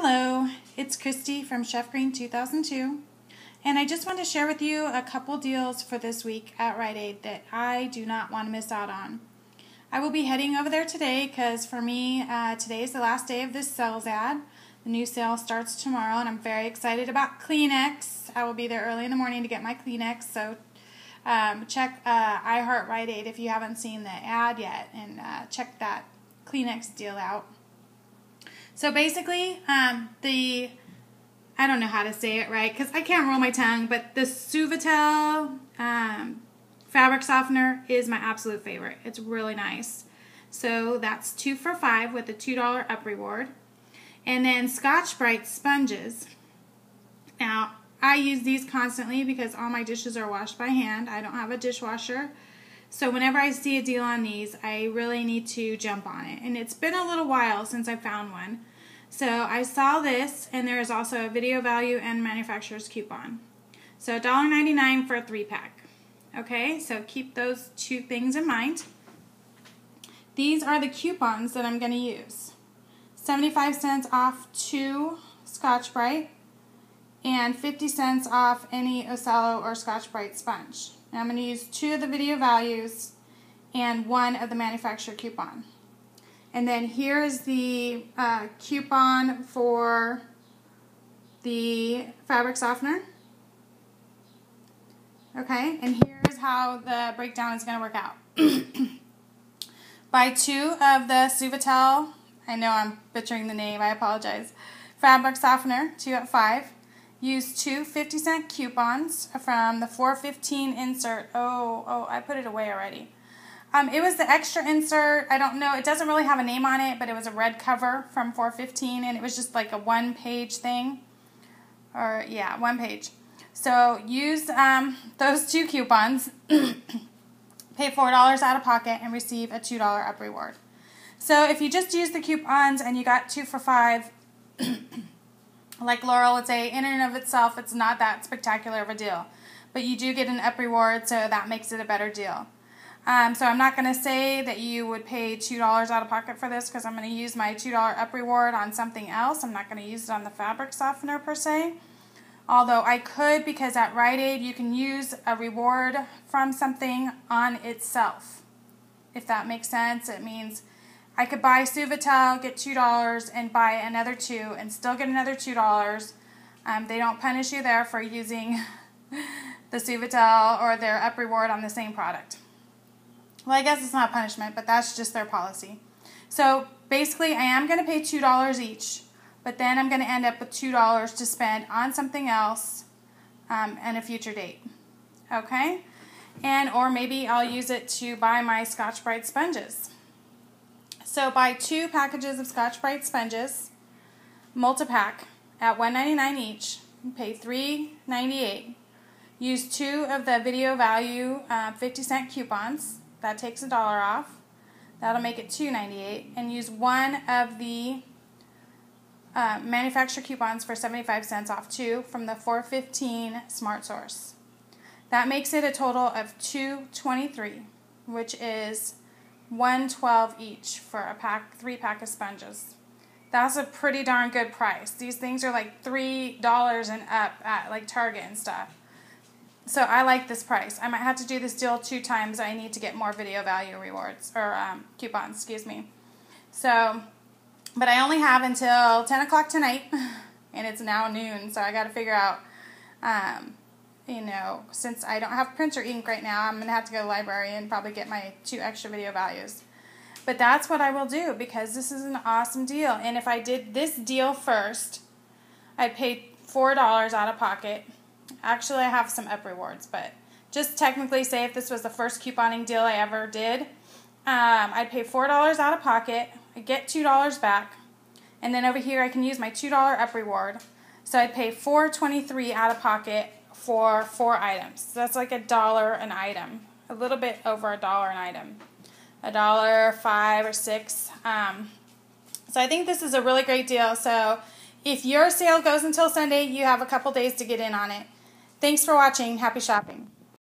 Hello, it's Christy from Chef Green 2002, and I just want to share with you a couple deals for this week at Rite Aid that I do not want to miss out on. I will be heading over there today because for me, uh, today is the last day of this sales ad. The new sale starts tomorrow, and I'm very excited about Kleenex. I will be there early in the morning to get my Kleenex, so um, check uh, iHeart Rite Aid if you haven't seen the ad yet, and uh, check that Kleenex deal out. So basically, um, the I don't know how to say it right because I can't roll my tongue, but the Suavitel um, fabric softener is my absolute favorite. It's really nice. So that's two for five with a $2 up reward. And then Scotch-Brite sponges. Now, I use these constantly because all my dishes are washed by hand. I don't have a dishwasher. So whenever I see a deal on these, I really need to jump on it. And it's been a little while since I found one. So I saw this, and there is also a video value and manufacturer's coupon. So $1.99 for a three pack. Okay, so keep those two things in mind. These are the coupons that I'm going to use. 75 cents off two Scotch-Brite and 50 cents off any O-Cel-O or Scotch-Brite sponge. Now I'm going to use two of the video values and one of the manufacturer coupon. And then here's the uh, coupon for the fabric softener. Okay, and here's how the breakdown is going to work out. Buy two of the Suavitel, I know I'm butchering the name, I apologize, fabric softener, two at five. Use two 50 cent coupons from the 415 insert. Oh, oh, I put it away already. Um, it was the extra insert. I don't know. It doesn't really have a name on it, but it was a red cover from 415, and it was just like a one page thing. Or, yeah, one page. So use um, those two coupons, pay $4 out of pocket, and receive a $2 up reward. So if you just use the coupons and you got two for five, like Laurel would say, in and of itself, it's not that spectacular of a deal. But you do get an up reward, so that makes it a better deal. Um, so I'm not going to say that you would pay $2 out of pocket for this because I'm going to use my $2 up reward on something else. I'm not going to use it on the fabric softener per se. Although I could because at Rite Aid you can use a reward from something on itself. If that makes sense, it means I could buy Suavitel, get $2, and buy another 2 and still get another $2. Um, they don't punish you there for using the Suavitel or their up reward on the same product. Well, I guess it's not punishment, but that's just their policy. So basically, I am going to pay $2 each, but then I'm going to end up with $2 to spend on something else um, and a future date. Okay? And or maybe I'll use it to buy my Scotch-Brite sponges. So buy two packages of Scotch-Brite sponges, multi-pack at $1.99 each. Pay $3.98. Use two of the video value uh, 50 cent coupons that takes a dollar off. That'll make it $2.98. And use one of the uh, manufacturer coupons for 75 cents off two from the 415 Smart Source. That makes it a total of 223, which is 112 each for a pack, three pack of sponges. That's a pretty darn good price. These things are like $3 and up at like Target and stuff. So I like this price. I might have to do this deal two times. I need to get more video value rewards or um, coupons, excuse me. So, but I only have until 10 o'clock tonight, and it's now noon. So I got to figure out, um, you know, since I don't have printer ink right now, I'm gonna have to go to the library and probably get my two extra video values. But that's what I will do because this is an awesome deal. And if I did this deal first, I'd pay four dollars out of pocket Actually, I have some up rewards, but just technically say if this was the first couponing deal I ever did, um, I'd pay $4 out of pocket, I get $2 back, and then over here I can use my $2 up reward. So I'd pay $4.23 out of pocket for four items. So that's like a dollar an item, a little bit over a dollar an item, a dollar, five, or six. Um, so I think this is a really great deal. So if your sale goes until Sunday, you have a couple days to get in on it. Thanks for watching. Happy shopping.